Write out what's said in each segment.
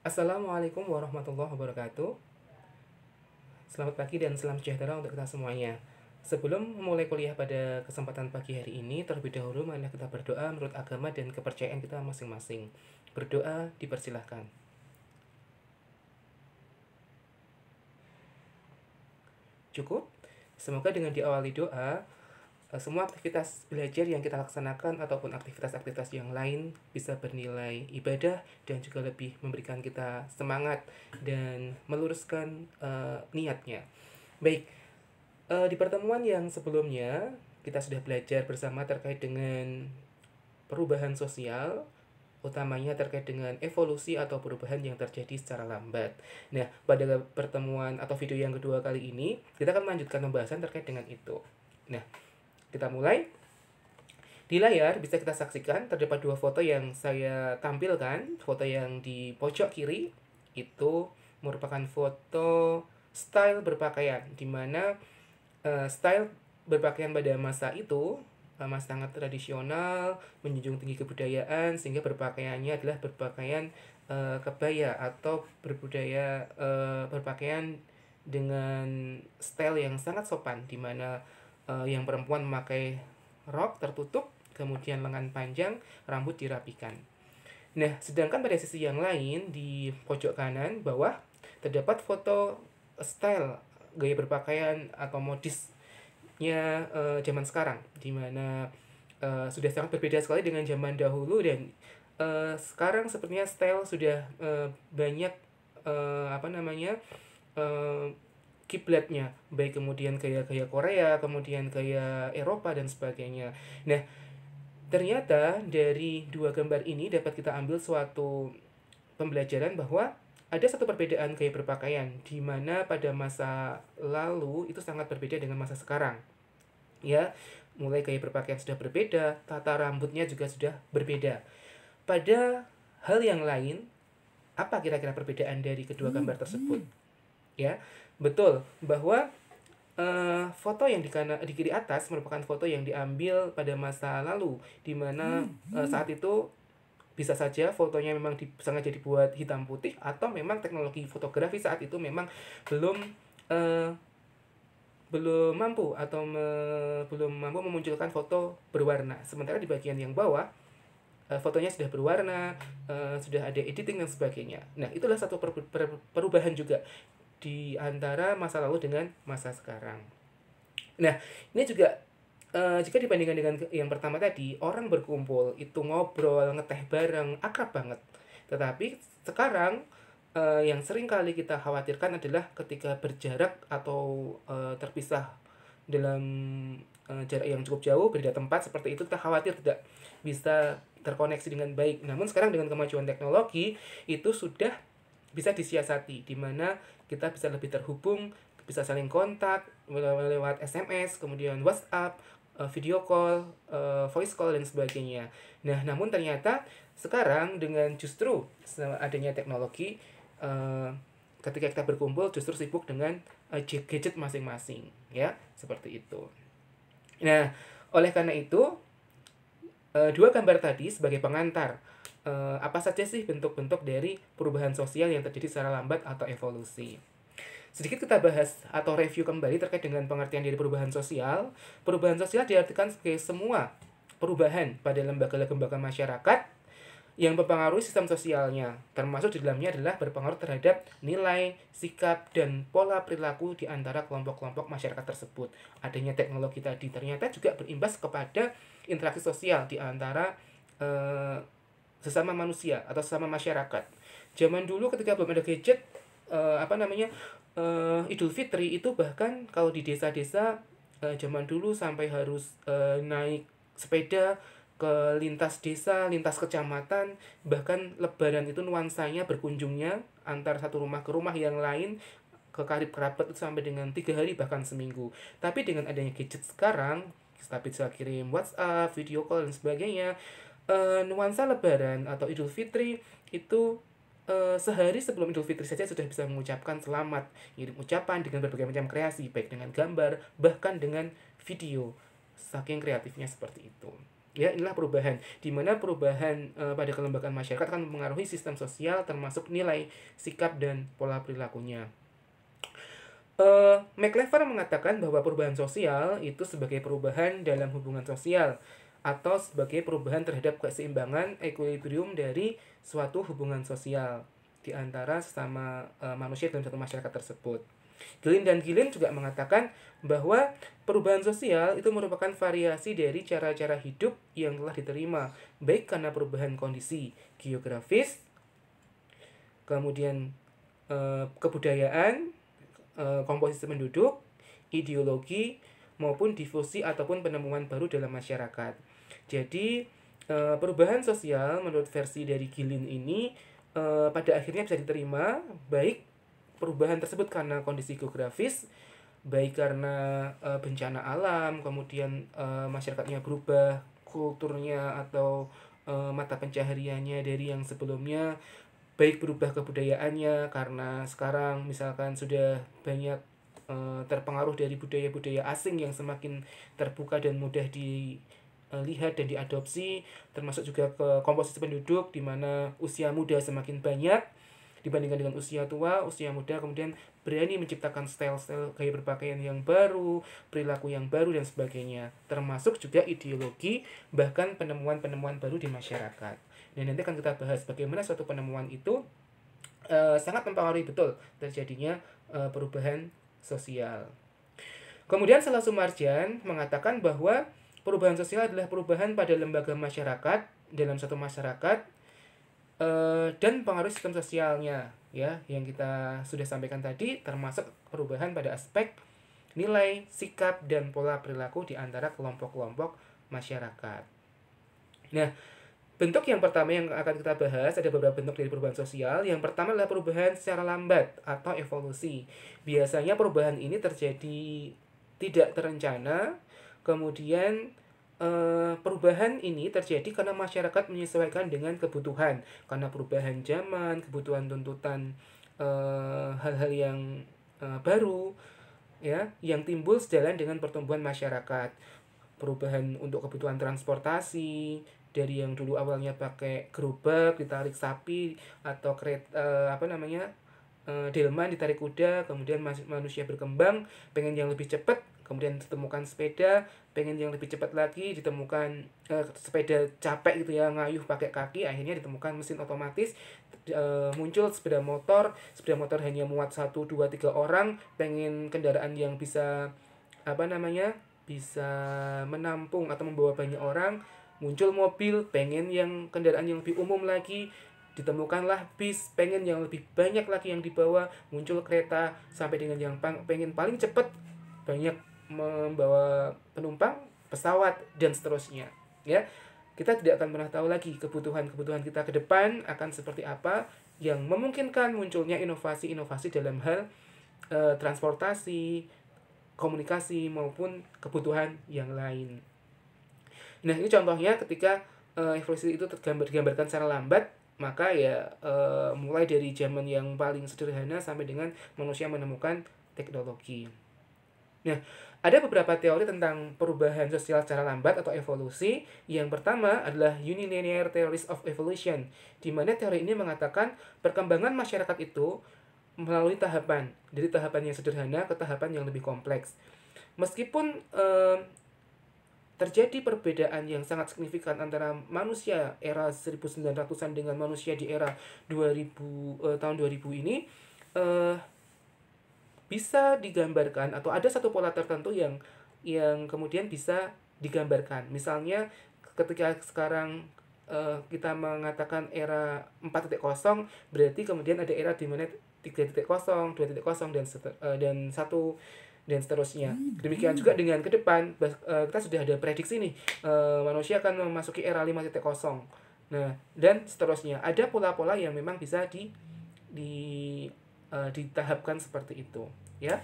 Assalamualaikum warahmatullahi wabarakatuh. Selamat pagi dan salam sejahtera untuk kita semuanya. Sebelum memulai kuliah pada kesempatan pagi hari ini, terlebih dahulu marilah kita berdoa menurut agama dan kepercayaan kita masing-masing. Berdoa dipersilahkan. Cukup? Semoga dengan diawali doa, semua aktivitas belajar yang kita laksanakan ataupun aktivitas-aktivitas yang lain bisa bernilai ibadah dan juga lebih memberikan kita semangat dan meluruskan uh, niatnya. Baik, uh, di pertemuan yang sebelumnya kita sudah belajar bersama terkait dengan perubahan sosial, utamanya terkait dengan evolusi atau perubahan yang terjadi secara lambat. Nah, pada pertemuan atau video yang kedua kali ini, kita akan melanjutkan pembahasan terkait dengan itu. Nah, kita mulai. Di layar bisa kita saksikan terdapat dua foto yang saya tampilkan. Foto yang di pojok kiri itu merupakan foto style berpakaian di mana uh, style berpakaian pada masa itu uh, masih sangat tradisional, menjunjung tinggi kebudayaan sehingga berpakaiannya adalah berpakaian uh, kebaya atau berbudaya uh, berpakaian dengan style yang sangat sopan di mana uh, yang perempuan memakai rok tertutup, kemudian lengan panjang, rambut dirapikan. Nah, sedangkan pada sisi yang lain di pojok kanan bawah terdapat foto style gaya berpakaian atau modisnya uh, zaman sekarang di mana uh, sudah sangat berbeda sekali dengan zaman dahulu dan uh, sekarang sepertinya style sudah uh, banyak uh, apa namanya uh, kiblatnya baik kemudian kayak Korea kemudian kayak Eropa dan sebagainya. Nah ternyata dari dua gambar ini dapat kita ambil suatu pembelajaran bahwa ada satu perbedaan gaya berpakaian di mana pada masa lalu itu sangat berbeda dengan masa sekarang. Ya mulai gaya berpakaian sudah berbeda tata rambutnya juga sudah berbeda. Pada hal yang lain apa kira-kira perbedaan dari kedua gambar tersebut? ya betul bahwa uh, foto yang di kana, di kiri atas merupakan foto yang diambil pada masa lalu di mana uh, saat itu bisa saja fotonya memang sengaja dibuat hitam putih atau memang teknologi fotografi saat itu memang belum uh, belum mampu atau me, belum mampu memunculkan foto berwarna. Sementara di bagian yang bawah uh, fotonya sudah berwarna, uh, sudah ada editing dan sebagainya. Nah, itulah satu per, per, perubahan juga di antara masa lalu dengan masa sekarang. Nah, ini juga uh, jika dibandingkan dengan yang pertama tadi, orang berkumpul itu ngobrol, ngeteh bareng, akrab banget. Tetapi sekarang uh, yang sering kali kita khawatirkan adalah ketika berjarak atau uh, terpisah dalam uh, jarak yang cukup jauh, berbeda tempat seperti itu kita khawatir tidak bisa terkoneksi dengan baik. Namun sekarang dengan kemajuan teknologi itu sudah bisa disiasati di mana kita bisa lebih terhubung bisa saling kontak lewat SMS kemudian WhatsApp eh, video call eh, voice call dan sebagainya. Nah namun ternyata sekarang dengan justru adanya teknologi eh, ketika kita berkumpul justru sibuk dengan gadget masing-masing ya seperti itu. Nah oleh karena itu dua gambar tadi sebagai pengantar uh, apa saja sih bentuk-bentuk dari perubahan sosial yang terjadi secara lambat atau evolusi. Sedikit kita bahas atau review kembali terkait dengan pengertian dari perubahan sosial. Perubahan sosial diartikan sebagai semua perubahan pada lembaga-lembaga masyarakat yang mempengaruhi sistem sosialnya, termasuk di dalamnya adalah berpengaruh terhadap nilai, sikap, dan pola perilaku di antara kelompok-kelompok masyarakat tersebut. Adanya teknologi tadi ternyata juga berimbas kepada interaksi sosial di antara eh, sesama manusia atau sesama masyarakat. Zaman dulu ketika belum ada gadget uh, apa namanya uh, Idul Fitri itu bahkan kalau di desa-desa uh, zaman dulu sampai harus uh, naik sepeda ke lintas desa, lintas kecamatan, bahkan lebaran itu nuansanya berkunjungnya antar satu rumah ke rumah yang lain ke karib kerabat sampai dengan tiga hari bahkan seminggu. Tapi dengan adanya gadget sekarang, kita bisa kirim WhatsApp, video call dan sebagainya uh, nuansa Lebaran atau Idul Fitri itu uh, sehari sebelum Idul Fitri saja sudah bisa mengucapkan selamat, ngirim ucapan dengan berbagai macam kreasi, baik dengan gambar bahkan dengan video. Saking kreatifnya seperti itu. ya inilah perubahan di mana perubahan e, pada kelembagaan masyarakat akan mempengaruhi sistem sosial termasuk nilai sikap dan pola perilakunya Uh, McLever mengatakan bahwa perubahan sosial itu sebagai perubahan dalam hubungan sosial atau sebagai perubahan terhadap keseimbangan equilibrium dari suatu hubungan sosial di antara sesama uh, manusia dalam satu masyarakat tersebut. Gilin dan Gilin juga mengatakan bahwa perubahan sosial itu merupakan variasi dari cara-cara hidup yang telah diterima, baik karena perubahan kondisi geografis, kemudian uh, kebudayaan, uh, komposisi penduduk, ideologi, maupun difusi ataupun penemuan baru dalam masyarakat. Jadi, uh, perubahan sosial menurut versi dari Gilin ini uh, pada akhirnya bisa diterima baik perubahan tersebut karena kondisi geografis, baik karena uh, bencana alam, kemudian uh, masyarakatnya berubah, kulturnya atau uh, mata pencahariannya dari yang sebelumnya baik berubah kebudayaannya karena sekarang misalkan sudah banyak uh, terpengaruh dari budaya-budaya asing yang semakin terbuka dan mudah dilihat dan diadopsi termasuk juga ke komposisi penduduk di mana usia muda semakin banyak dibandingkan dengan usia tua, usia muda kemudian berani menciptakan style-style gaya berpakaian yang baru, perilaku yang baru dan sebagainya. Termasuk juga ideologi bahkan penemuan-penemuan baru di masyarakat. Dan nanti akan kita bahas bagaimana suatu penemuan itu uh, sangat mempengaruhi betul terjadinya uh, perubahan sosial. Kemudian Salah Sumarjan mengatakan bahwa perubahan sosial adalah perubahan pada lembaga masyarakat dalam satu masyarakat uh, dan pengaruh sistem sosialnya ya yang kita sudah sampaikan tadi termasuk perubahan pada aspek nilai, sikap dan pola perilaku di antara kelompok-kelompok masyarakat. Nah, bentuk yang pertama yang akan kita bahas ada beberapa bentuk dari perubahan sosial. Yang pertama adalah perubahan secara lambat atau evolusi. Biasanya perubahan ini terjadi tidak terencana, kemudian Uh, perubahan ini terjadi karena masyarakat menyesuaikan dengan kebutuhan. Karena perubahan zaman kebutuhan tuntutan eh, hal-hal uh, yang uh, baru ya yang timbul sejalan dengan pertumbuhan masyarakat. Perubahan untuk kebutuhan transportasi dari yang dulu awalnya pakai gerobak ditarik sapi atau kereta uh, apa namanya uh, delman ditarik kuda kemudian manusia berkembang pengen yang lebih cepat kemudian ditemukan sepeda pengen yang lebih cepat lagi ditemukan uh, sepeda capek gitu ya ngayuh pakai kaki akhirnya ditemukan mesin otomatis uh, muncul sepeda motor sepeda motor hanya muat satu dua tiga orang pengen kendaraan yang bisa apa namanya bisa menampung atau membawa banyak orang muncul mobil pengen yang kendaraan yang lebih umum lagi ditemukanlah bis pengen yang lebih banyak lagi yang dibawa muncul kereta sampai dengan yang pengen paling cepat banyak membawa penumpang, pesawat dan seterusnya. Ya, kita tidak akan pernah tahu lagi kebutuhan-kebutuhan kita ke depan akan seperti apa yang memungkinkan munculnya inovasi-inovasi dalam hal e, transportasi, komunikasi maupun kebutuhan yang lain. Nah, ini contohnya ketika e, evolusi itu tergambar digambarkan secara lambat, maka ya e, mulai dari zaman yang paling sederhana sampai dengan manusia menemukan teknologi. Nah, ada beberapa teori tentang perubahan sosial secara lambat atau evolusi. Yang pertama adalah Unilinear Theories of Evolution, di mana teori ini mengatakan perkembangan masyarakat itu melalui tahapan, dari tahapan yang sederhana ke tahapan yang lebih kompleks. Meskipun eh, terjadi perbedaan yang sangat signifikan antara manusia era 1900-an dengan manusia di era 2000 eh, tahun 2000 ini, eh, bisa digambarkan atau ada satu pola tertentu yang yang kemudian bisa digambarkan. Misalnya ketika sekarang uh, kita mengatakan era 4.0 berarti kemudian ada era di mana 3.0, 2.0 dan uh, dan satu dan seterusnya. Demikian juga dengan ke depan uh, kita sudah ada prediksi nih uh, manusia akan memasuki era 5.0. Nah, dan seterusnya. Ada pola-pola yang memang bisa di di uh, ditahapkan seperti itu ya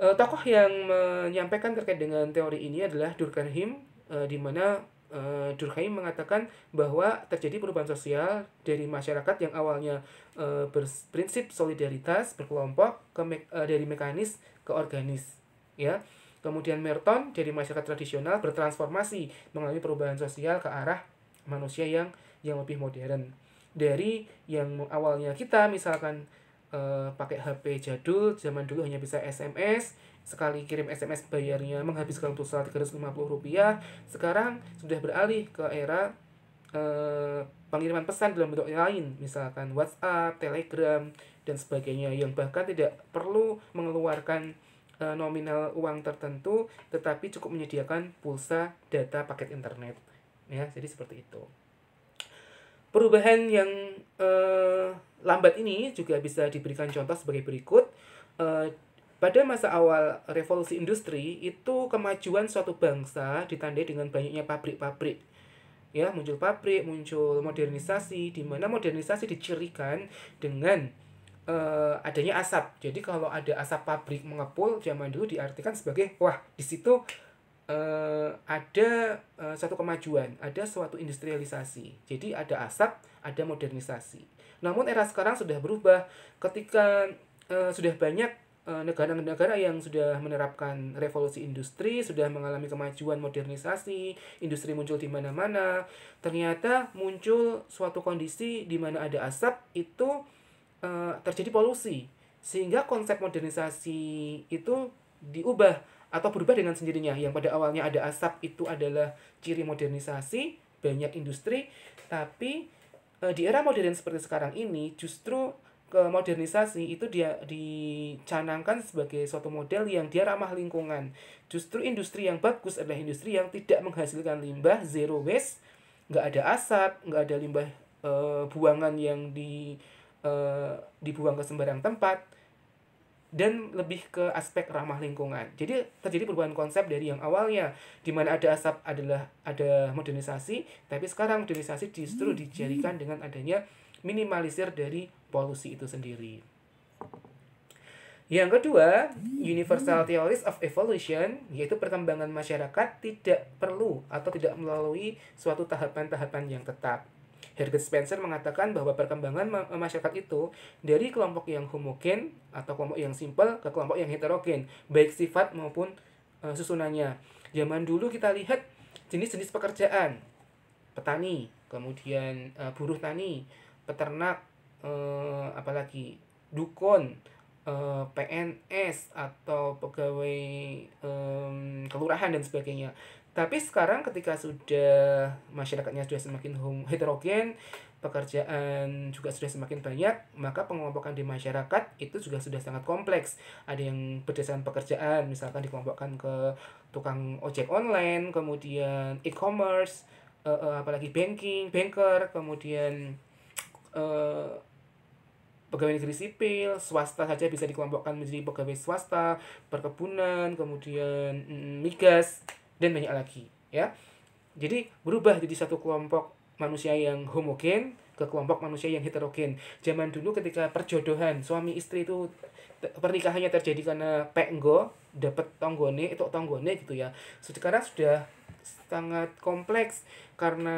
uh, tokoh yang menyampaikan terkait dengan teori ini adalah Durkheim uh, di mana uh, Durkheim mengatakan bahwa terjadi perubahan sosial dari masyarakat yang awalnya uh, berprinsip solidaritas berkelompok ke me uh, dari mekanis ke organis ya Kemudian Merton dari masyarakat tradisional bertransformasi mengalami perubahan sosial ke arah manusia yang yang lebih modern. Dari yang awalnya kita misalkan uh, pakai HP jadul, zaman dulu hanya bisa SMS, sekali kirim SMS bayarnya menghabiskan pulsa Rp350, sekarang sudah beralih ke era uh, pengiriman pesan dalam bentuk lain, misalkan WhatsApp, Telegram, dan sebagainya yang bahkan tidak perlu mengeluarkan uh, nominal uang tertentu tetapi cukup menyediakan pulsa data paket internet. Ya jadi seperti itu. Perubahan yang uh, lambat ini juga bisa diberikan contoh sebagai berikut uh, pada masa awal revolusi industri itu kemajuan suatu bangsa ditandai dengan banyaknya pabrik-pabrik ya muncul pabrik muncul modernisasi di mana modernisasi dicirikan dengan uh, adanya asap. Jadi kalau ada asap pabrik mengepul zaman dulu diartikan sebagai wah di situ uh, ada uh, satu kemajuan, ada suatu industrialisasi. Jadi ada asap, ada modernisasi. Namun era sekarang sudah berubah. Ketika uh, sudah banyak negara-negara yang sudah menerapkan revolusi industri, sudah mengalami kemajuan modernisasi, industri muncul di mana-mana, ternyata muncul suatu kondisi di mana ada asap itu uh, terjadi polusi. Sehingga konsep modernisasi itu diubah atau berubah dengan sendirinya. Yang pada awalnya ada asap itu adalah ciri modernisasi banyak industri tapi di era modern seperti sekarang ini justru ke modernisasi itu dia dicanangkan sebagai suatu model yang dia ramah lingkungan. Justru industri yang bagus adalah industri yang tidak menghasilkan limbah, zero waste, nggak ada asap, nggak ada limbah e, buangan yang di uh, dibuang ke sembarang tempat dan lebih ke aspek ramah lingkungan. Jadi terjadi perubahan konsep dari yang awalnya di mana ada asap adalah ada modernisasi, tapi sekarang modernisasi justru dijadikan dengan adanya minimalisir dari polusi itu sendiri. Yang kedua, Universal Theories of Evolution, yaitu perkembangan masyarakat tidak perlu atau tidak melalui suatu tahapan-tahapan yang tetap. Herbert Spencer mengatakan bahwa perkembangan masyarakat itu dari kelompok yang homogen atau kelompok yang simpel ke kelompok yang heterogen, baik sifat maupun uh, susunannya. Zaman dulu kita lihat jenis-jenis pekerjaan, petani, kemudian uh, buruh tani, peternak, uh, apalagi dukun, uh, PNS atau pegawai um, kelurahan dan sebagainya. Tapi sekarang ketika sudah masyarakatnya sudah semakin heterogen, pekerjaan juga sudah semakin banyak, maka pengkelompokan di masyarakat itu juga sudah sangat kompleks. Ada yang berdasarkan pekerjaan, misalkan dikelompokkan ke tukang ojek online, kemudian e-commerce, uh, apalagi banking, banker, kemudian uh, pegawai negeri sipil, swasta saja bisa dikelompokkan menjadi pegawai swasta, perkebunan, kemudian mm, migas, dan banyak lagi ya. Jadi berubah jadi satu kelompok manusia yang homogen ke kelompok manusia yang heterogen. Zaman dulu ketika perjodohan suami istri itu pernikahannya terjadi karena penggo dapat tonggone itu tonggone gitu ya. Sekarang sudah sangat kompleks karena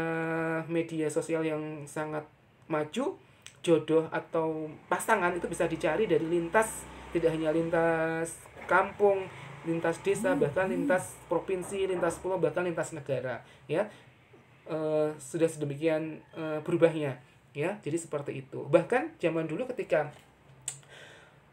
media sosial yang sangat maju jodoh atau pasangan itu bisa dicari dari lintas tidak hanya lintas kampung lintas desa bahkan lintas provinsi lintas pulau bahkan lintas negara ya. E, sudah sedemikian e, berubahnya ya. Jadi seperti itu. Bahkan zaman dulu ketika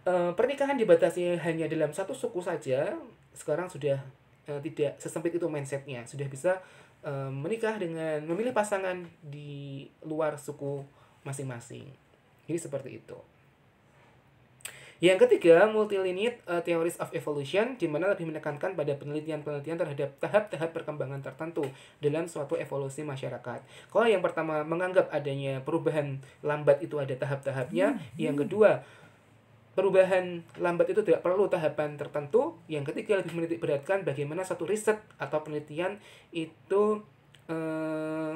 e, pernikahan dibatasi hanya dalam satu suku saja sekarang sudah e, tidak sesempit itu mindsetnya. Sudah bisa e, menikah dengan memilih pasangan di luar suku masing-masing. Jadi seperti itu yang ketiga, multilineage uh, theories of evolution, di mana lebih menekankan pada penelitian-penelitian terhadap tahap-tahap perkembangan tertentu dalam suatu evolusi masyarakat. Kalau yang pertama menganggap adanya perubahan lambat itu ada tahap-tahapnya, hmm. yang kedua perubahan lambat itu tidak perlu tahapan tertentu. Yang ketiga lebih menitik beratkan bagaimana satu riset atau penelitian itu uh,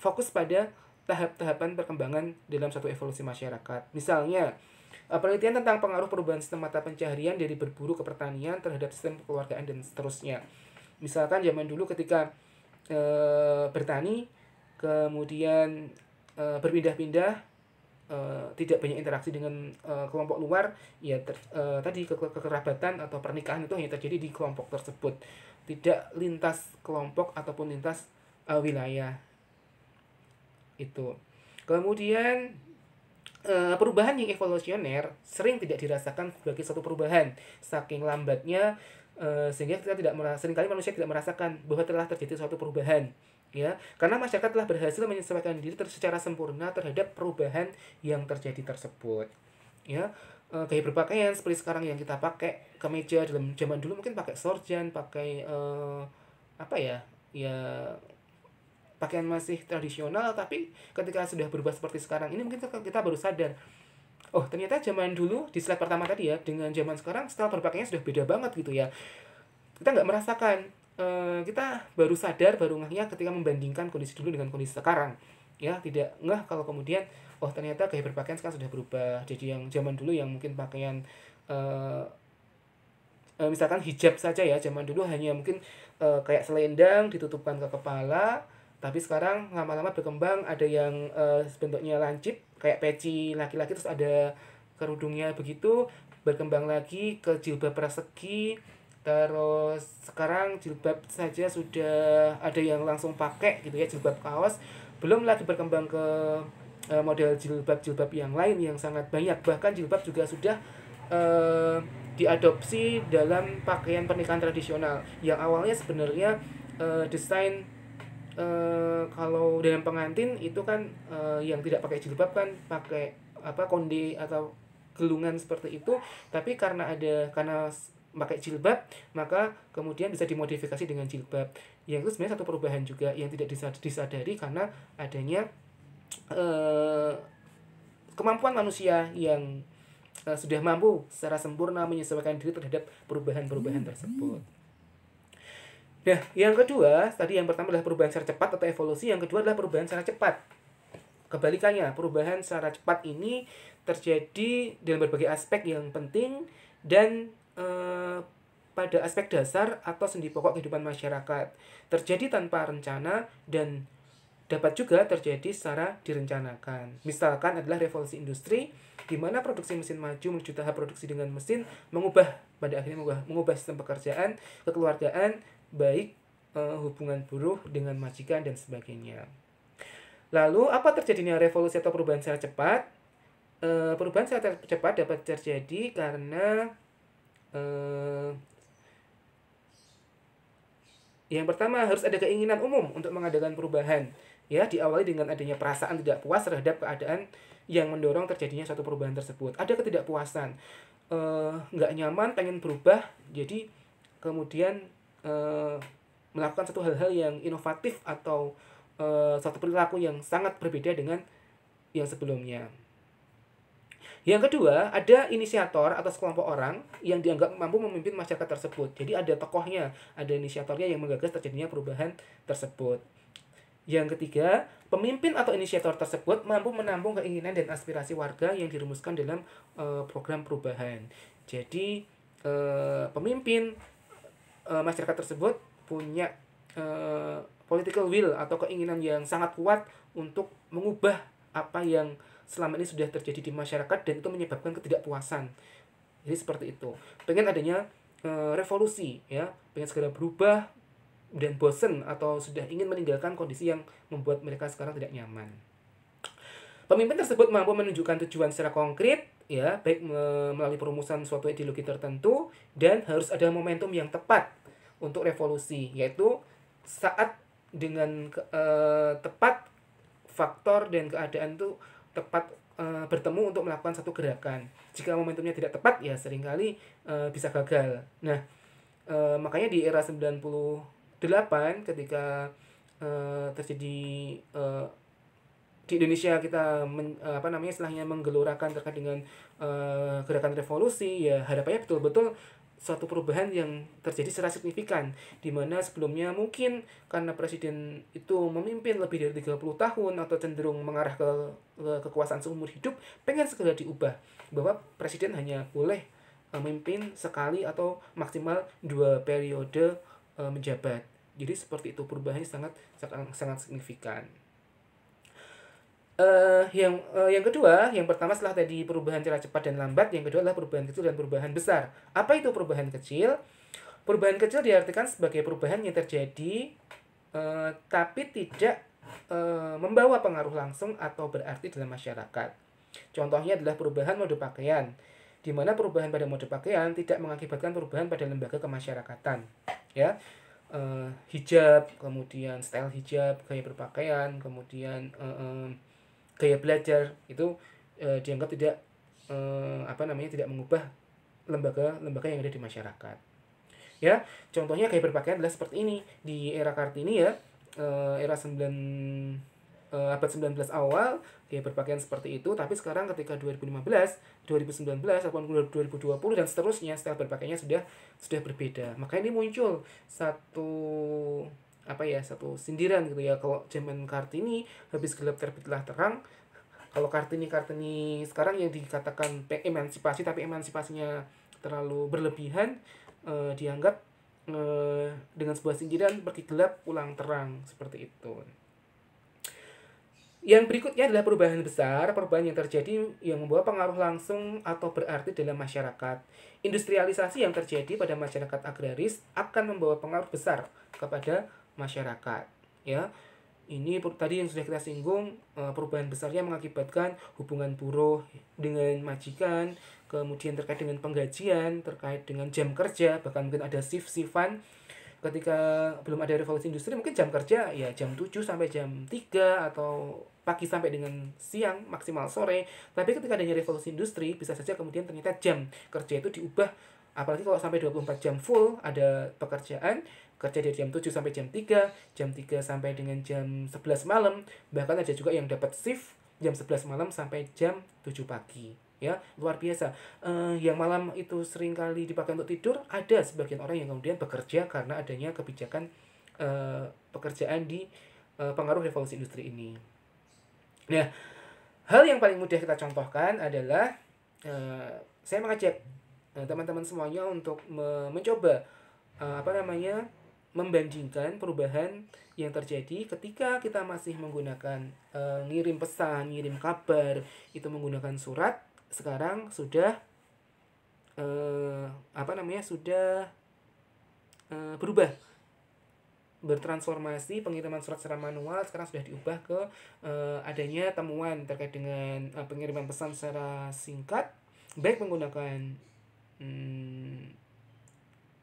fokus pada tahap-tahapan perkembangan dalam satu evolusi masyarakat. Misalnya, Eh, penelitian tentang pengaruh perubahan sistem mata pencaharian dari berburu ke pertanian terhadap sistem kekeluargaan dan seterusnya. Misalkan zaman dulu ketika e, bertani, kemudian e, berpindah-pindah uh, tidak banyak interaksi dengan uh, kelompok luar ya ter, uh, tadi ke kekerabatan atau pernikahan itu hanya terjadi di kelompok tersebut. Tidak lintas kelompok ataupun lintas uh, wilayah. Itu. Kemudian uh, perubahan yang evolusioner sering tidak dirasakan sebagai satu perubahan. Saking lambatnya uh, sehingga kita tidak merasa sering kali manusia tidak merasakan bahwa telah terjadi suatu perubahan ya. Karena masyarakat telah berhasil menyesuaikan diri secara sempurna terhadap perubahan yang terjadi tersebut ya. E, gaya berpakaian seperti sekarang yang kita pakai kemeja dalam zaman dulu mungkin pakai sorjan pakai e, apa ya ya pakaian masih tradisional tapi ketika sudah berubah seperti sekarang ini mungkin kita baru sadar. Oh ternyata zaman dulu di slide pertama tadi ya dengan zaman sekarang style berpakaian sudah beda banget gitu ya. Kita nggak merasakan Eh, kita baru sadar baru ngehnya ketika membandingkan kondisi dulu dengan kondisi sekarang. Ya tidak ngeh kalau kemudian oh ternyata gaya berpakaian sekarang sudah berubah. Jadi yang zaman dulu yang mungkin pakaian uh, uh, misalkan hijab saja ya zaman dulu hanya mungkin uh, kayak selendang ditutupkan ke kepala tapi sekarang lama-lama berkembang ada yang uh, bentuknya lancip kayak peci laki-laki terus ada kerudungnya begitu berkembang lagi ke jilbab persegi terus sekarang jilbab saja sudah ada yang langsung pakai gitu ya jilbab kaos. Belum lagi berkembang ke uh, model jilbab-jilbab yang lain yang sangat banyak. Bahkan jilbab juga sudah uh, diadopsi dalam pakaian pernikahan tradisional. Yang awalnya sebenarnya uh, desain uh, kalau dalam pengantin itu kan uh, yang tidak pakai jilbab kan pakai apa konde atau gelungan seperti itu. Tapi karena ada karena pakai jilbab maka kemudian bisa dimodifikasi dengan jilbab. Yang itu sebenarnya satu perubahan juga yang tidak disadari karena adanya eh, kemampuan manusia yang eh, sudah mampu secara sempurna menyesuaikan diri terhadap perubahan-perubahan tersebut. Nah, yang kedua, tadi yang pertama adalah perubahan secara cepat atau evolusi, yang kedua adalah perubahan secara cepat. Kebalikannya, perubahan secara cepat ini terjadi dalam berbagai aspek yang penting dan Eh, pada aspek dasar atau sendi pokok kehidupan masyarakat terjadi tanpa rencana dan dapat juga terjadi secara direncanakan. Misalkan adalah revolusi industri di mana produksi mesin maju menuju tahap produksi dengan mesin mengubah pada akhirnya mengubah, mengubah sistem pekerjaan, kekeluargaan, baik e, hubungan buruh dengan majikan dan sebagainya. Lalu apa terjadinya revolusi atau perubahan secara cepat? E, perubahan secara cepat dapat terjadi karena eh, yang pertama harus ada keinginan umum untuk mengadakan perubahan ya diawali dengan adanya perasaan tidak puas terhadap keadaan yang mendorong terjadinya suatu perubahan tersebut ada ketidakpuasan nggak nyaman pengen berubah jadi kemudian eh, melakukan satu hal-hal yang inovatif atau eh, satu perilaku yang sangat berbeda dengan yang sebelumnya yang kedua, ada inisiator atau sekelompok orang yang dianggap mampu memimpin masyarakat tersebut. Jadi ada tokohnya, ada inisiatornya yang menggagas terjadinya perubahan tersebut. Yang ketiga, pemimpin atau inisiator tersebut mampu menampung keinginan dan aspirasi warga yang dirumuskan dalam uh, program perubahan. Jadi, uh, pemimpin uh, masyarakat tersebut punya uh, political will atau keinginan yang sangat kuat untuk mengubah apa yang selama ini sudah terjadi di masyarakat dan itu menyebabkan ketidakpuasan. Jadi seperti itu. Pengen adanya e, revolusi ya. Pengen segera berubah dan bosen atau sudah ingin meninggalkan kondisi yang membuat mereka sekarang tidak nyaman. Pemimpin tersebut mampu menunjukkan tujuan secara konkret ya baik melalui perumusan suatu ideologi tertentu dan harus ada momentum yang tepat untuk revolusi yaitu saat dengan e, tepat faktor dan keadaan itu tepat uh, bertemu untuk melakukan satu gerakan. Jika momentumnya tidak tepat ya sering kali uh, bisa gagal. Nah, uh, makanya di era 98 ketika uh, terjadi uh, di Indonesia kita men, uh, apa namanya istilahnya menggelorakan terkait dengan uh, gerakan revolusi ya harapannya betul-betul suatu perubahan yang terjadi secara signifikan di mana sebelumnya mungkin karena presiden itu memimpin lebih dari 30 tahun atau cenderung mengarah ke, ke kekuasaan seumur hidup pengen segera diubah bahwa presiden hanya boleh uh, memimpin sekali atau maksimal dua periode uh, menjabat. Jadi seperti itu perubahannya sangat sangat signifikan Uh, yang uh, yang kedua, yang pertama setelah tadi perubahan cara cepat dan lambat, yang kedua adalah perubahan kecil dan perubahan besar. Apa itu perubahan kecil? Perubahan kecil diartikan sebagai perubahan yang terjadi uh, tapi tidak uh, membawa pengaruh langsung atau berarti dalam masyarakat. Contohnya adalah perubahan mode pakaian, di mana perubahan pada mode pakaian tidak mengakibatkan perubahan pada lembaga kemasyarakatan. Ya, uh, hijab, kemudian style hijab, gaya berpakaian, kemudian uh, gaya belajar itu e, dianggap tidak e, apa namanya tidak mengubah lembaga lembaga yang ada di masyarakat. Ya contohnya gaya berpakaian adalah seperti ini. Di era kartini ya e, era 9 e, abad 19 awal gaya berpakaian seperti itu. Tapi sekarang ketika 2015 2019 ataupun 2020 dan seterusnya style berpakaiannya sudah sudah berbeda. Maka ini muncul satu apa ya satu sindiran gitu ya. Kalau zaman kartini habis gelap terbitlah terang. Kalau kartini kartini sekarang yang dikatakan emansipasi tapi emansipasinya terlalu berlebihan eh, dianggap eh, dengan sebuah sindiran pergi gelap pulang terang seperti itu. Yang berikutnya adalah perubahan besar, perubahan yang terjadi yang membawa pengaruh langsung atau berarti dalam masyarakat. Industrialisasi yang terjadi pada masyarakat agraris akan membawa pengaruh besar kepada masyarakat ya. Ini tadi yang sudah kita singgung eh, perubahan besarnya mengakibatkan hubungan buruh dengan majikan kemudian terkait dengan penggajian terkait dengan jam kerja bahkan mungkin ada shift shiftan ketika belum ada revolusi industri mungkin jam kerja ya jam 7 sampai jam 3 atau pagi sampai dengan siang maksimal sore. Tapi ketika adanya revolusi industri bisa saja kemudian ternyata jam kerja itu diubah. Apalagi kalau sampai 24 jam full ada pekerjaan kerja dari jam 7 sampai jam 3, jam 3 sampai dengan jam 11 malam, bahkan ada juga yang dapat shift jam 11 malam sampai jam 7 pagi. Ya, luar biasa. Uh, yang malam itu sering kali dipakai untuk tidur, ada sebagian orang yang kemudian bekerja karena adanya kebijakan uh, pekerjaan di uh, pengaruh revolusi industri ini. Nah, hal yang paling mudah kita contohkan adalah uh, saya mengajak teman-teman uh, semuanya untuk me mencoba uh, apa namanya membandingkan perubahan yang terjadi ketika kita masih menggunakan e, ngirim pesan, ngirim kabar, itu menggunakan surat, sekarang sudah e, apa namanya? sudah e, berubah bertransformasi pengiriman surat secara manual sekarang sudah diubah ke e, adanya temuan terkait dengan e, pengiriman pesan secara singkat baik menggunakan hmm,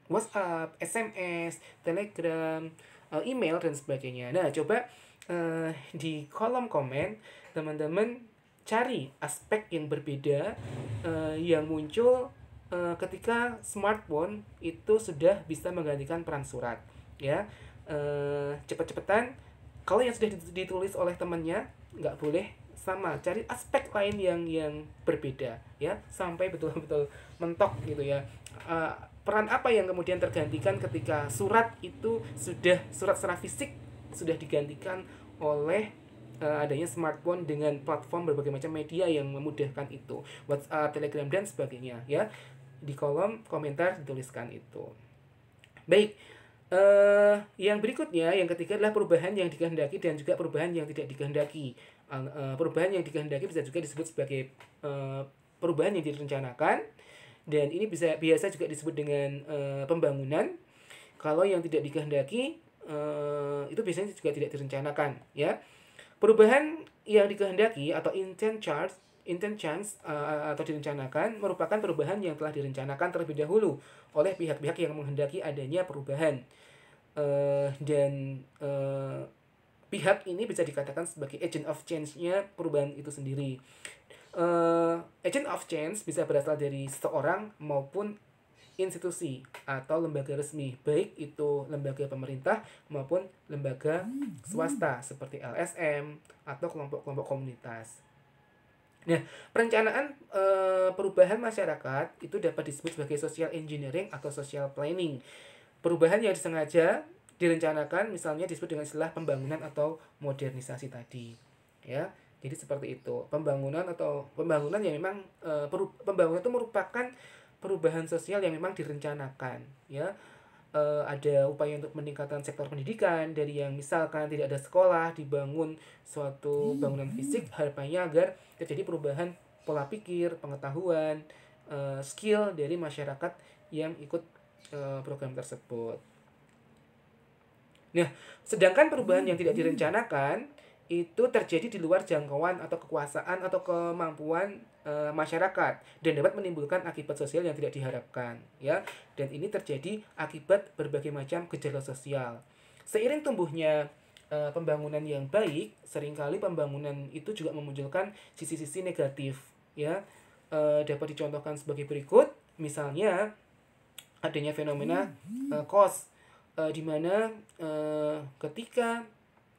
WhatsApp, SMS, Telegram, uh, email dan sebagainya. Nah, coba uh, di kolom komen teman-teman cari aspek yang berbeda uh, yang muncul uh, ketika smartphone itu sudah bisa menggantikan peran surat, ya. Uh, cepet-cepetan kalau yang sudah ditulis oleh temannya nggak boleh sama cari aspek lain yang yang berbeda ya sampai betul-betul mentok gitu ya uh, peran apa yang kemudian tergantikan ketika surat itu sudah surat secara fisik sudah digantikan oleh uh, adanya smartphone dengan platform berbagai macam media yang memudahkan itu. WhatsApp, Telegram dan sebagainya ya. Di kolom komentar dituliskan itu. Baik uh, yang berikutnya yang ketiga adalah perubahan yang dikehendaki dan juga perubahan yang tidak dikehendaki. Uh, perubahan yang dikehendaki bisa juga disebut sebagai uh, perubahan yang direncanakan dan ini bisa biasa juga disebut dengan uh, pembangunan. Kalau yang tidak dikehendaki uh, itu biasanya juga tidak direncanakan ya. Perubahan yang dikehendaki atau intent charge intent chance uh, atau direncanakan merupakan perubahan yang telah direncanakan terlebih dahulu oleh pihak-pihak yang menghendaki adanya perubahan. Uh, dan uh, pihak ini bisa dikatakan sebagai agent of change-nya perubahan itu sendiri uh, agent of change bisa berasal dari seseorang maupun institusi atau lembaga resmi, baik itu lembaga pemerintah maupun lembaga swasta seperti LSM atau kelompok-kelompok komunitas. Nah, perencanaan e, perubahan masyarakat itu dapat disebut sebagai social engineering atau social planning. Perubahan yang disengaja direncanakan misalnya disebut dengan istilah pembangunan atau modernisasi tadi. Ya. Jadi seperti itu. Pembangunan atau pembangunan yang memang e, peru, pembangunan itu merupakan perubahan sosial yang memang direncanakan, ya. uh, ada upaya untuk meningkatkan sektor pendidikan dari yang misalkan tidak ada sekolah dibangun suatu bangunan fisik harapannya agar terjadi perubahan pola pikir pengetahuan uh, skill dari masyarakat yang ikut uh, program tersebut. Nah, sedangkan perubahan yang tidak direncanakan itu terjadi di luar jangkauan atau kekuasaan atau kemampuan e, masyarakat dan dapat menimbulkan akibat sosial yang tidak diharapkan ya. Dan ini terjadi akibat berbagai macam gejala sosial. Seiring tumbuhnya e, pembangunan yang baik sering kali pembangunan itu juga memunculkan sisi-sisi negatif ya. E, dapat dicontohkan sebagai berikut. Misalnya adanya fenomena e, kos e, di mana e, ketika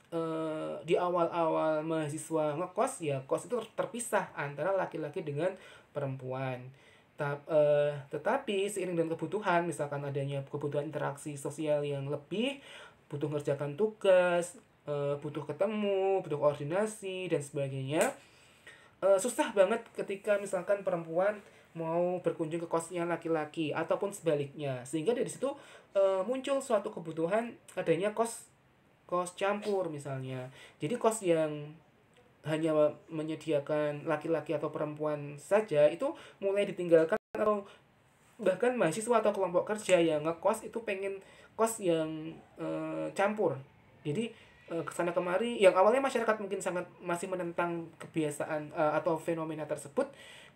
Eh, di awal-awal mahasiswa ngekos ya kos itu terpisah antara laki-laki dengan perempuan. Ta uh, tetapi seiring dengan kebutuhan misalkan adanya kebutuhan interaksi sosial yang lebih butuh mengerjakan tugas, uh, butuh ketemu, butuh koordinasi dan sebagainya. Susah banget ketika misalkan perempuan mau berkunjung ke kosnya laki-laki ataupun sebaliknya sehingga dari situ muncul suatu kebutuhan adanya kos kos campur misalnya. Jadi kos yang hanya menyediakan laki-laki atau perempuan saja itu mulai ditinggalkan atau bahkan mahasiswa atau kelompok kerja yang ngekos itu pengen kos yang e, campur. Jadi e, ke sana kemari yang awalnya masyarakat mungkin sangat masih menentang kebiasaan e, atau fenomena tersebut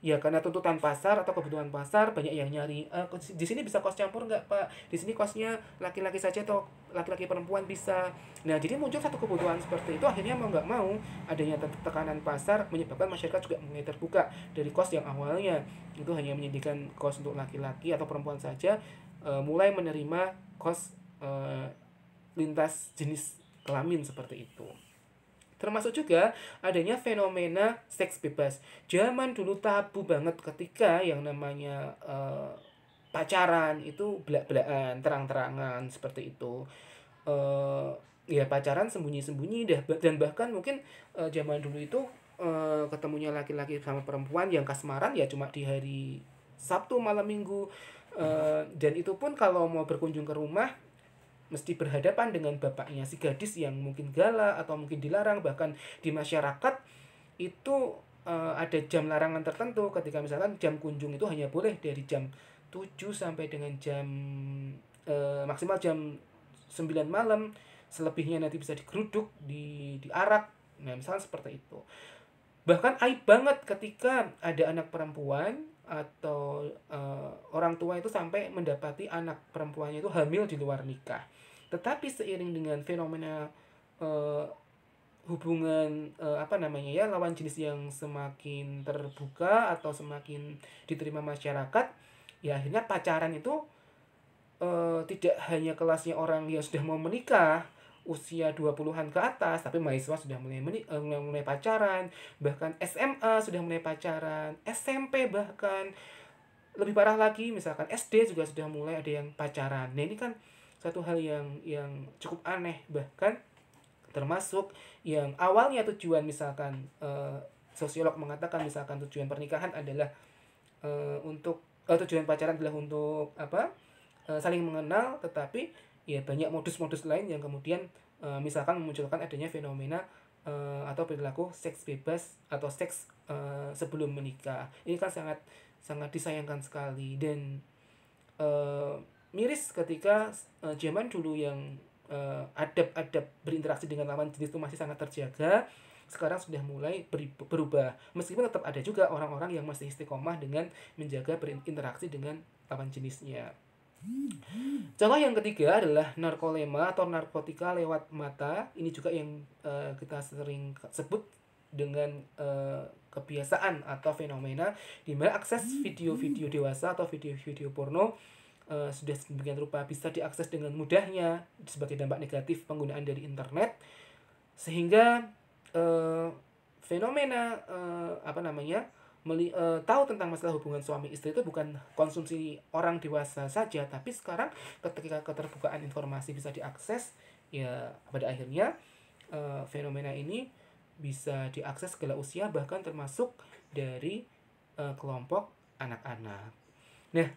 ya karena tuntutan pasar atau kebutuhan pasar banyak yang nyari e, di sini bisa kos campur nggak pak? Di sini kosnya laki-laki saja atau laki-laki perempuan bisa. Nah jadi muncul satu kebutuhan seperti itu akhirnya mau nggak mau adanya tekanan pasar menyebabkan masyarakat juga mulai terbuka dari kos yang awalnya. Itu hanya menyediakan kos untuk laki-laki atau perempuan saja e, mulai menerima kos e, lintas jenis kelamin seperti itu Termasuk juga adanya fenomena seks bebas. Zaman dulu tabu banget ketika yang namanya uh, pacaran itu belak-belakan, terang-terangan seperti itu. Uh, ya pacaran sembunyi-sembunyi dah dan bahkan mungkin uh, zaman dulu itu uh, ketemunya laki-laki sama perempuan yang kasmaran ya cuma di hari Sabtu malam Minggu uh, dan itu pun kalau mau berkunjung ke rumah mesti berhadapan dengan bapaknya si gadis yang mungkin galak atau mungkin dilarang bahkan di masyarakat itu uh, ada jam larangan tertentu. Ketika misalkan jam kunjung itu hanya boleh dari jam 7 sampai dengan jam uh, maksimal jam 9 malam. Selebihnya nanti bisa digeruduk di diarak. Nah misalnya seperti itu. Bahkan aib banget ketika ada anak perempuan atau uh, orang tua itu sampai mendapati anak perempuannya itu hamil di luar nikah tetapi seiring dengan fenomena uh, hubungan uh, apa namanya ya lawan jenis yang semakin terbuka atau semakin diterima masyarakat ya akhirnya pacaran itu uh, tidak hanya kelasnya orang yang sudah mau menikah usia 20-an ke atas tapi mahasiswa sudah mulai meni, uh, mulai, mulai pacaran bahkan SMA sudah mulai pacaran SMP bahkan lebih parah lagi misalkan SD juga sudah mulai ada yang pacaran. Nah ini kan satu hal yang yang cukup aneh bahkan termasuk yang awalnya tujuan misalkan uh, sosiolog mengatakan misalkan tujuan pernikahan adalah uh, untuk uh, tujuan pacaran adalah untuk apa uh, saling mengenal tetapi ya banyak modus-modus lain yang kemudian uh, misalkan memunculkan adanya fenomena uh, atau perilaku seks bebas atau seks uh, sebelum menikah. Ini kan sangat sangat disayangkan sekali dan uh, miris ketika uh, zaman dulu yang uh, adab-adab berinteraksi dengan lawan jenis itu masih sangat terjaga sekarang sudah mulai berubah meskipun tetap ada juga orang-orang yang masih istiqomah dengan menjaga berinteraksi dengan lawan jenisnya Contoh yang ketiga adalah narkolema atau narkotika lewat mata. Ini juga yang uh, kita sering sebut dengan uh, kebiasaan atau fenomena di mana akses video-video dewasa atau video-video porno uh, sudah sedemikian rupa bisa diakses dengan mudahnya sebagai dampak negatif penggunaan dari internet sehingga uh, fenomena uh, apa namanya meli, uh, tahu tentang masalah hubungan suami istri itu bukan konsumsi orang dewasa saja tapi sekarang ketika keterbukaan informasi bisa diakses ya pada akhirnya uh, fenomena ini bisa diakses segala usia bahkan termasuk dari uh, kelompok anak-anak. Nah,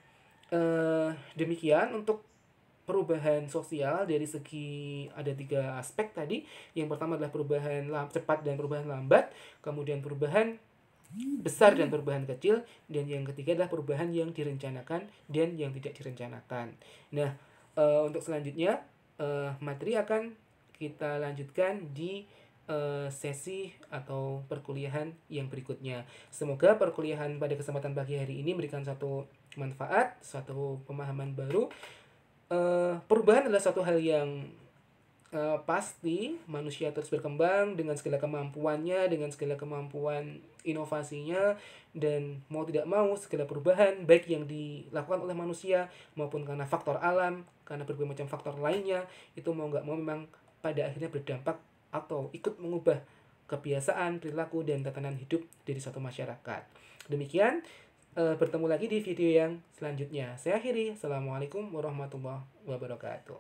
eh, demikian untuk perubahan sosial dari segi ada tiga aspek tadi. Yang pertama adalah perubahan cepat dan perubahan lambat, kemudian perubahan besar dan perubahan kecil, dan yang ketiga adalah perubahan yang direncanakan dan yang tidak direncanakan. Nah, e, untuk selanjutnya e, materi akan kita lanjutkan di e, sesi atau perkuliahan yang berikutnya. Semoga perkuliahan pada kesempatan pagi hari ini memberikan satu manfaat, suatu pemahaman baru. Uh, perubahan adalah satu hal yang uh, pasti manusia terus berkembang dengan segala kemampuannya, dengan segala kemampuan inovasinya dan mau tidak mau segala perubahan baik yang dilakukan oleh manusia maupun karena faktor alam, karena berbagai macam faktor lainnya itu mau nggak mau memang pada akhirnya berdampak atau ikut mengubah kebiasaan, perilaku dan tatanan hidup dari suatu masyarakat. Demikian uh, bertemu lagi di video yang selanjutnya. Saya akhiri. Assalamualaikum warahmatullahi wabarakatuh.